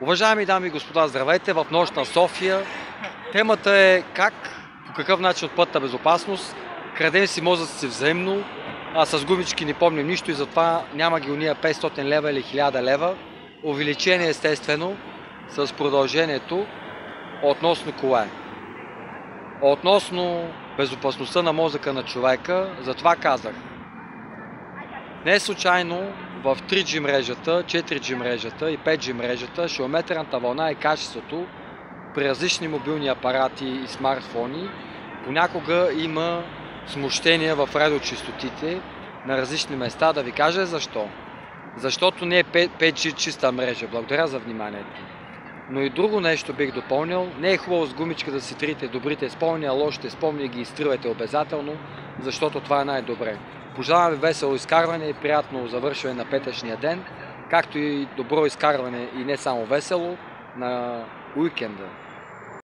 Уважаеми дами и господа, здравейте в нощ на София. Темата е как, по какъв начин от пътна безопасност, крадем си мозъци взаимно, а с гумички не помним нищо и затова няма ги уния 500 лева или 1000 лева. Увеличение естествено с продължението относно кое. Относно безопасността на мозъка на човека, затова казах. Не е случайно в 3G мрежата, 4G мрежата и 5G мрежата шилометърната вълна и качеството при различни мобилни апарати и смартфони понякога има смущения в радиочастотите на различни места. Да ви кажа защо. Защото не е 5G чиста мрежа. Благодаря за вниманието. Но и друго нещо бих допълнил. Не е хубаво с гумичка да си трите добрите спомни, а лошите спомни ги изтривате обязателно, защото това е най-добре. Пожелавам ви весело изкарване и приятно завършване на петъчния ден, както и добро изкарване и не само весело на уикенда.